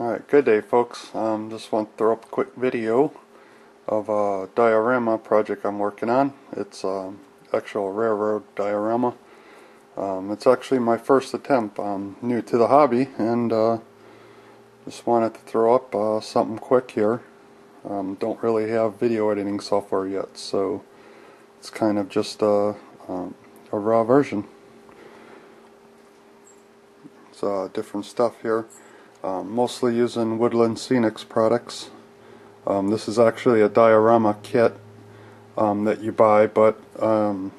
Alright, good day folks. Um, just want to throw up a quick video of a diorama project I'm working on. It's um, actual railroad diorama. Um, it's actually my first attempt. I'm new to the hobby and uh, just wanted to throw up uh, something quick here. Um, don't really have video editing software yet so it's kind of just a, um, a raw version. It's uh, different stuff here. Um, mostly using Woodland Scenics products. Um, this is actually a diorama kit um, that you buy, but um,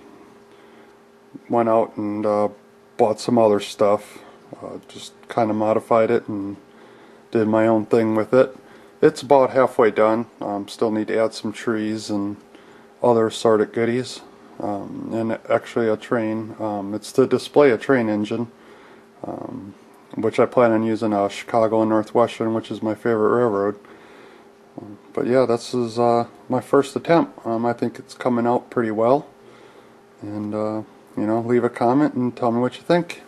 went out and uh, bought some other stuff. Uh, just kind of modified it and did my own thing with it. It's about halfway done. Um, still need to add some trees and other assorted goodies. Um, and actually a train. it's to display a train engine. Um, which I plan on using uh, Chicago and Northwestern, which is my favorite railroad. but yeah, this is uh, my first attempt. Um, I think it's coming out pretty well. And, uh, you know, leave a comment and tell me what you think.